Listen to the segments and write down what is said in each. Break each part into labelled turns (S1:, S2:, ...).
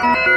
S1: Thank you.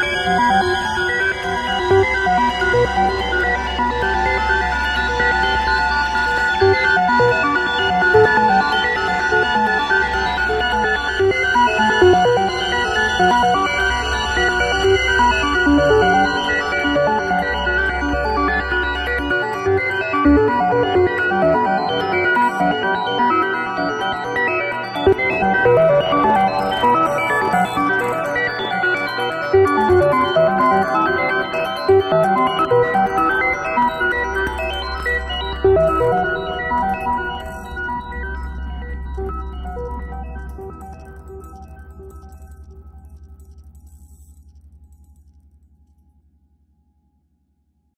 S1: Música